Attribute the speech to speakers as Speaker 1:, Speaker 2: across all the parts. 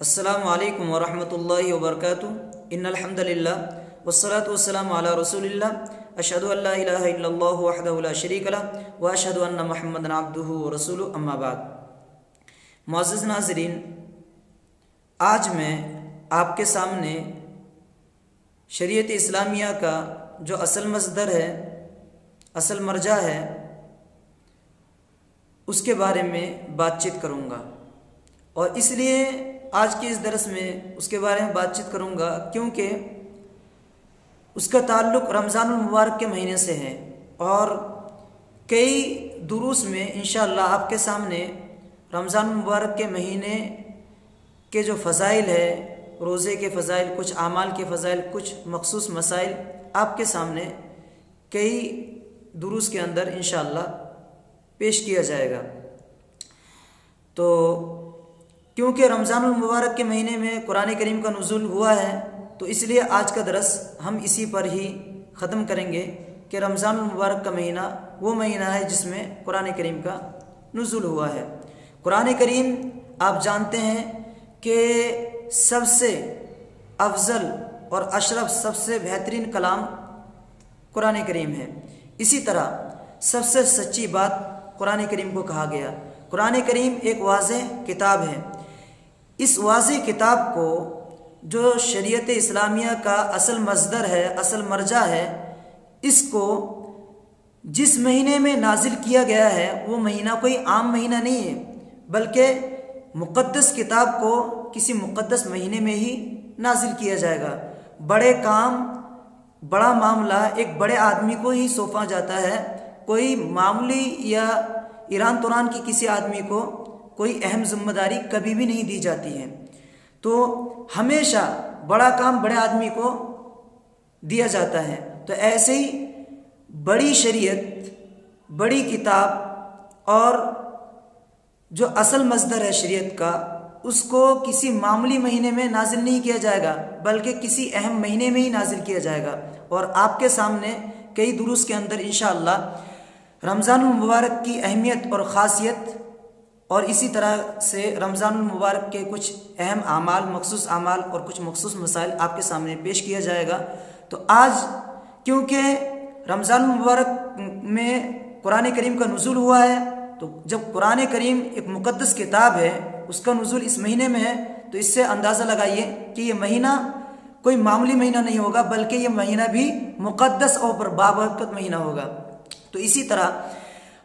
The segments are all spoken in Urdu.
Speaker 1: السلام علیکم ورحمۃ اللہ وبرکاتہ۔ ان الحمد للہ والصلاة والسلام علی رسول اللہ اشہد ان لا الہ الا اللہ وحدہ لا شریک لہ واشہد ان محمد عبدہ ورسولہ اما بعد۔ معزز ناظرین، آج میں آپ کے سامنے شریعت اسلامیہ کا جو اصل مصدر ہے، اصل مرجع ہے، اس کے بارے میں بات چیت کروں گا۔ اور اس لیے آج کے اس درس میں اس کے بارے میں بات چیت کروں گا، کیونکہ اس کا تعلق رمضان المبارک کے مہینے سے ہے اور کئی دروس میں انشاءاللہ آپ کے سامنے رمضان المبارک کے مہینے کے جو فضائل ہے، روزے کے فضائل، کچھ اعمال کے فضائل، کچھ مخصوص مسائل آپ کے سامنے کئی دروس کے اندر انشاءاللہ پیش کیا جائے گا۔ تو کیونکہ رمضان المبارک کے مہینے میں قرآن کریم کا نزول ہوا ہے، تو اس لیے آج کا درس ہم اسی پر ہی ختم کریں گے کہ رمضان المبارک کا مہینہ وہ مہینہ ہے جس میں قرآن کریم کا نزول ہوا ہے۔ قرآن کریم آپ جانتے ہیں کہ سب سے افضل اور اشرف سب سے بہترین کلام قرآن کریم ہے۔ اسی طرح سب سے سچی بات قرآن کریم کو کہا گیا۔ قرآن کریم ایک واضح کتاب ہے۔ اس واضح کتاب کو جو شریعت اسلامیہ کا اصل مصدر ہے، اصل مرجع ہے، اس کو جس مہینے میں نازل کیا گیا ہے، وہ مہینہ کوئی عام مہینہ نہیں ہے، بلکہ مقدس کتاب کو کسی مقدس مہینے میں ہی نازل کیا جائے گا۔ بڑے کام، بڑا معاملہ، ایک بڑے آدمی کو ہی سونپا جاتا ہے۔ کوئی معمولی یا ایران توران کی کسی آدمی کو کوئی اہم ذمہ داری کبھی بھی نہیں دی جاتی ہے۔ تو ہمیشہ بڑا کام بڑے آدمی کو دیا جاتا ہے۔ تو ایسے ہی بڑی شریعت، بڑی کتاب اور جو اصل مصدر ہے شریعت کا، اس کو کسی معمولی مہینے میں نازل نہیں کیا جائے گا، بلکہ کسی اہم مہینے میں ہی نازل کیا جائے گا۔ اور آپ کے سامنے کئی دروس کے اندر انشاءاللہ رمضان المبارک کی اہمیت اور خاصیت اور اسی طرح سے رمضان المبارک کے کچھ اہم اعمال، مخصوص اعمال اور کچھ مخصوص مسائل آپ کے سامنے پیش کیا جائے گا۔ تو آج کیونکہ رمضان المبارک میں قرآن کریم کا نزول ہوا ہے، تو جب قرآن کریم ایک مقدس کتاب ہے، اس کا نزول اس مہینے میں ہے، تو اس سے اندازہ لگائیے کہ یہ مہینہ کوئی معمولی مہینہ نہیں ہوگا، بلکہ یہ مہینہ بھی مقدس اور بابرکت مہینہ ہوگا۔ تو اسی طرح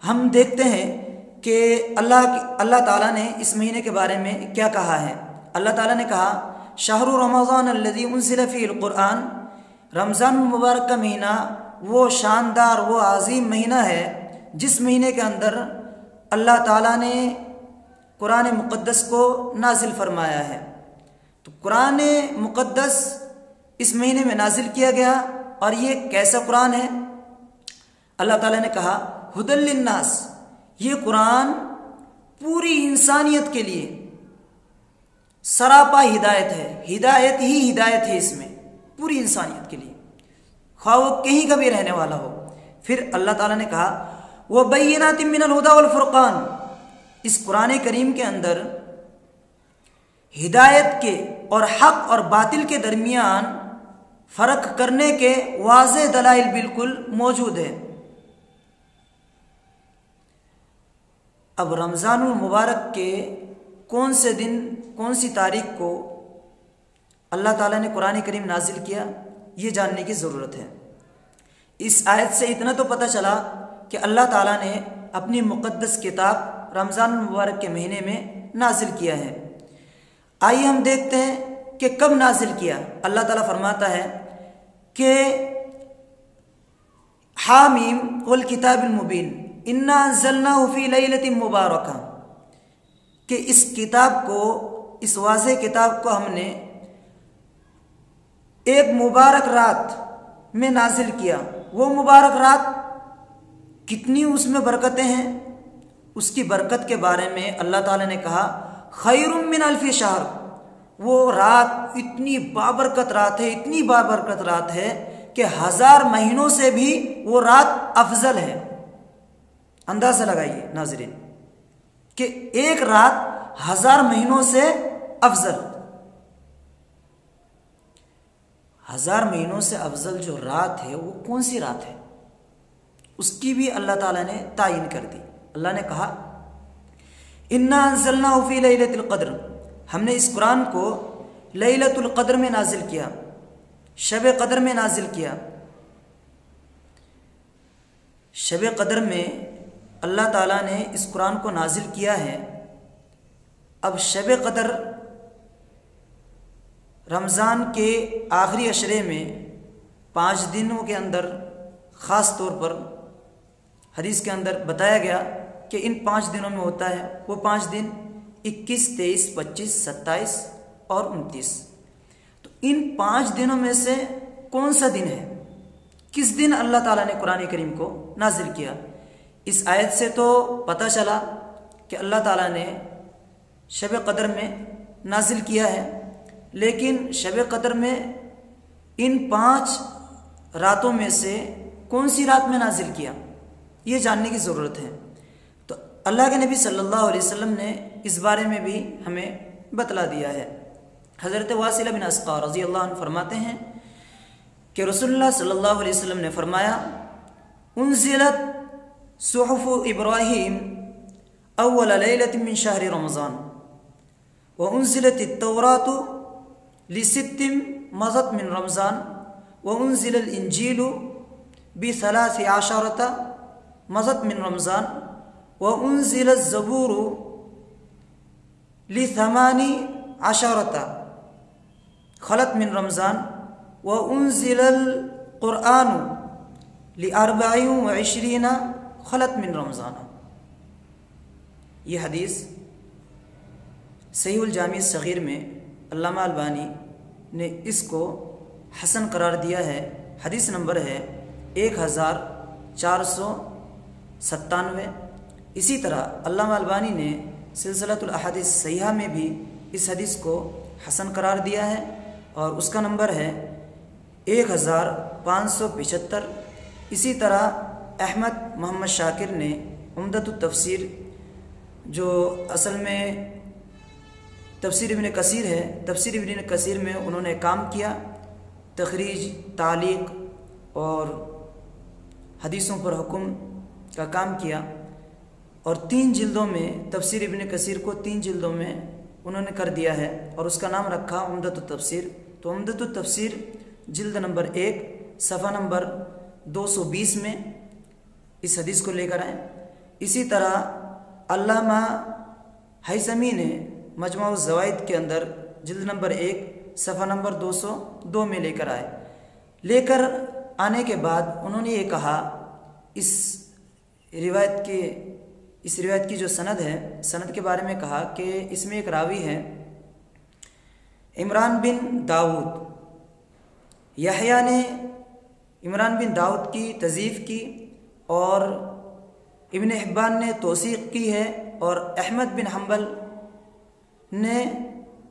Speaker 1: ہم دیکھتے ہیں کہ اللہ اللہ تعالیٰ نے اس مہینے کے بارے میں کیا کہا ہے؟ اللہ تعالیٰ نے کہا شاہ رمضان الدی فی القرآن، رمضان المبارک کا مہینہ وہ شاندار، وہ عظیم مہینہ ہے جس مہینے کے اندر اللہ تعالیٰ نے قرآن مقدس کو نازل فرمایا ہے۔ تو قرآن مقدس اس مہینے میں نازل کیا گیا اور یہ کیسا قرآن ہے؟ اللہ تعالیٰ نے کہا حد الناس یہ قرآن پوری انسانیت کے لیے سراپا ہدایت ہے۔ ہدایت ہی ہدایت ہے اس میں، پوری انسانیت کے لیے۔ خواہ وہ کہیں کا بھی رہنے والا ہو۔ پھر اللہ تعالیٰ نے کہا وہ بینات من الہدا والفرقان۔ اس قرآن کریم کے اندر ہدایت کے اور حق اور باطل کے درمیان فرق کرنے کے واضح دلائل بالکل موجود ہے اب رمضان المبارک کے کون سے دن، کون سی تاریخ کو اللہ تعالیٰ نے قرآن کریم نازل کیا، یہ جاننے کی ضرورت ہے۔ اس آیت سے اتنا تو پتہ چلا کہ اللہ تعالیٰ نے اپنی مقدس کتاب رمضان المبارک کے مہینے میں نازل کیا ہے۔ آئیے ہم دیکھتے ہیں کہ کب نازل کیا۔ اللہ تعالیٰ فرماتا ہے کہ حامیم والکتاب المبین انا ضلع فی لیلت مبارکہ کہ اس کتاب کو، اس واضح کتاب کو ہم نے ایک مبارک رات میں نازل کیا۔ وہ مبارک رات کتنی اس میں برکتیں ہیں؟ اس کی برکت کے بارے میں اللہ تعالی نے کہا خیر من الفی شہر وہ رات اتنی بابرکت رات ہے، اتنی بابرکت رات ہے کہ ہزار مہینوں سے بھی وہ رات افضل ہے۔ اندازہ لگائیے، ناظرین، کہ ایک رات ہزار مہینوں سے افضل، ہزار مہینوں سے افضل جو رات ہے، وہ کون سی رات ہے؟ اس کی بھی اللہ تعالیٰ نے تعین کر دی۔ اللہ نے کہا، انا انزلنا فی لیلۃ القدر ہم نے اس قرآن کو لیلۃ القدر میں نازل کیا، شب قدر میں نازل کیا۔ شب قدر میں اللہ تعالیٰ نے اس قرآن کو نازل کیا ہے۔ اب شب قدر رمضان کے آخری اشرے میں پانچ دنوں کے اندر خاص طور پر حدیث کے اندر بتایا گیا کہ ان پانچ دنوں میں ہوتا ہے، وہ پانچ دن اکیس، تیئیس، پچیس، ستائیس اور انتیس۔ تو ان پانچ دنوں میں سے کون سا دن ہے؟ کس دن اللہ تعالیٰ نے قرآن کریم کو نازل کیا؟ اس آیت سے تو پتہ چلا کہ اللہ تعالیٰ نے شب قدر میں نازل کیا ہے، لیکن شب قدر میں ان پانچ راتوں میں سے کون سی رات میں نازل کیا؟ یہ جاننے کی ضرورت ہے۔ تو اللہ کے نبی صلی اللہ علیہ وسلم نے اس بارے میں بھی ہمیں بتلا دیا ہے۔ حضرت واصل بن اسقا رضی اللہ عنہ فرماتے ہیں کہ رسول اللہ صلی اللہ علیہ وسلم نے فرمایا، انزلت صحف إبراهيم أول ليلة من شهر رمضان. وأنزلت التوراة لست مضت من رمضان. وأنزل الإنجيل بثلاث عشرة مضت من رمضان. وأنزل الزبور لثمان عشرة خلت من رمضان. وأنزل القرآن لأربع وعشرين خلط من رمضان. یہ حدیث صحیح الجامع صغیر میں علامہ البانی نے اس کو حسن قرار دیا ہے، حدیث نمبر ہے ایک ہزار چار سو ستانوے. اسی طرح علامہ البانی نے سلسلۃ الحادث سیاح میں بھی اس حدیث کو حسن قرار دیا ہے اور اس کا نمبر ہے ایک ہزار پانچ سو پچہتر. اسی طرح احمد محمد شاکر نے عمدت التفسیر جو اصل میں تفسیر ابن کثیر ہے، تفسیر ابن کثیر میں انہوں نے کام کیا، تخریج، تعلیق اور حدیثوں پر حکم کا کام کیا۔ اور تین جلدوں میں، تفسیر ابن کثیر کو تین جلدوں میں انہوں نے کر دیا ہے اور اس کا نام رکھا عمدت التفسیر تو عمدت التفسیر جلد نمبر ایک، صفحہ نمبر دو سو بیس میں اس حدیث کو لے کر آئیں۔ اسی طرح علامہ حیثمی نے مجموع الزوائد کے اندر جلد نمبر ایک، صفحہ نمبر دو سو دو میں لے کر آئے۔ لے کر آنے کے بعد انہوں نے یہ کہا، اس روایت کے، اس روایت کی جو سند ہے، سند کے بارے میں کہا کہ اس میں ایک راوی ہے، عمران بن داود یحییٰ نے عمران بن داؤد کی تضیف کی۔ اور ابن حبان نے توثیق کی ہے اور احمد بن حنبل نے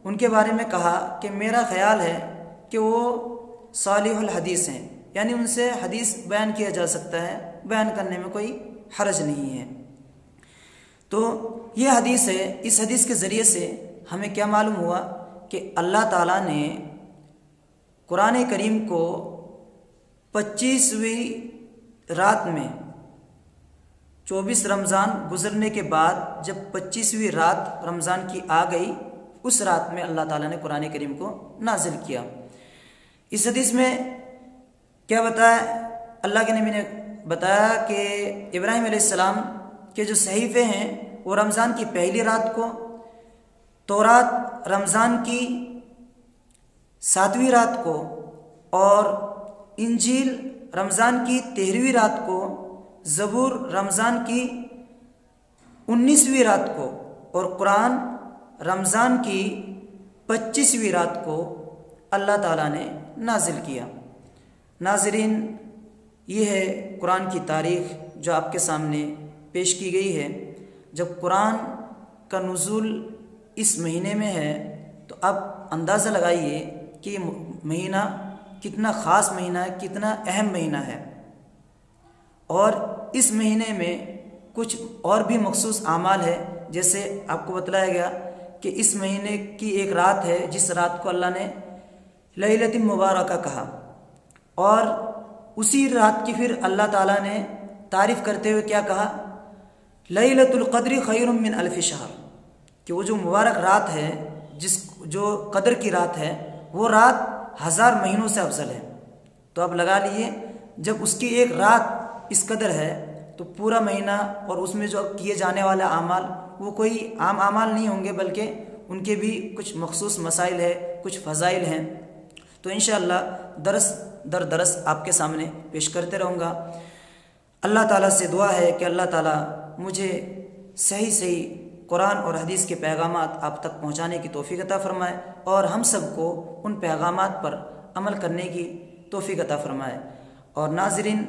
Speaker 1: ان کے بارے میں کہا کہ میرا خیال ہے کہ وہ صالح الحدیث ہیں۔ یعنی ان سے حدیث بیان کیا جا سکتا ہے، بیان کرنے میں کوئی حرج نہیں ہے۔ تو یہ حدیث ہے، اس حدیث کے ذریعے سے ہمیں کیا معلوم ہوا کہ اللہ تعالیٰ نے قرآن کریم کو پچیسویں رات میں چوبیس رمضان گزرنے کے بعد جب پچیسویں رات رمضان کی آ گئی، اس رات میں اللہ تعالیٰ نے قرآن کریم کو نازل کیا۔ اس حدیث میں کیا بتایا، اللہ کے نبی نے بتایا کہ ابراہیم علیہ السلام کے جو صحیفے ہیں، وہ رمضان کی پہلی رات کو تو رات رمضان کی ساتویں رات کو اور انجیل رمضان کی تیرہویں رات کو زبور رمضان کی انیسویں رات کو اور قرآن رمضان کی پچیسویں رات کو اللہ تعالیٰ نے نازل کیا۔ ناظرین، یہ ہے قرآن کی تاریخ جو آپ کے سامنے پیش کی گئی ہے۔ جب قرآن کا نزول اس مہینے میں ہے، تو اب اندازہ لگائیے کہ یہ مہینہ کتنا خاص مہینہ ہے، کتنا اہم مہینہ ہے۔ اور اس مہینے میں کچھ اور بھی مخصوص اعمال ہے جیسے آپ کو بتلایا گیا کہ اس مہینے کی ایک رات ہے، جس رات کو اللہ نے للت مبارکہ کہا۔ اور اسی رات کی پھر اللہ تعالیٰ نے تعریف کرتے ہوئے کیا کہا؟ لت القدری خیر من الف شہر کہ وہ جو مبارک رات ہے، جس جو قدر کی رات ہے، وہ رات ہزار مہینوں سے افضل ہے۔ تو اب لگا لیے جب اس کی ایک رات اس قدر ہے، تو پورا مہینہ اور اس میں جو کیے جانے والے اعمال، وہ کوئی عام اعمال نہیں ہوں گے، بلکہ ان کے بھی کچھ مخصوص مسائل ہے کچھ فضائل ہیں۔ تو انشاءاللہ درس در درس آپ کے سامنے پیش کرتے رہوں گا۔ اللہ تعالیٰ سے دعا ہے کہ اللہ تعالیٰ مجھے صحیح صحیح قرآن اور حدیث کے پیغامات آپ تک پہنچانے کی توفیق عطا فرمائے اور ہم سب کو ان پیغامات پر عمل کرنے کی توفیق عطا فرمائے۔ اور ناظرین،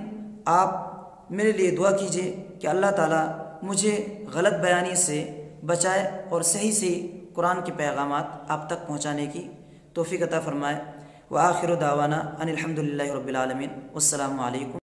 Speaker 1: آپ میرے لیے دعا کیجیے کہ اللہ تعالیٰ مجھے غلط بیانی سے بچائے اور صحیح صحیح قرآن کے پیغامات آپ تک پہنچانے کی توفیق عطا فرمائے۔ وآخر دعوانا ان الحمد للہ رب العالمین۔ السلام علیکم۔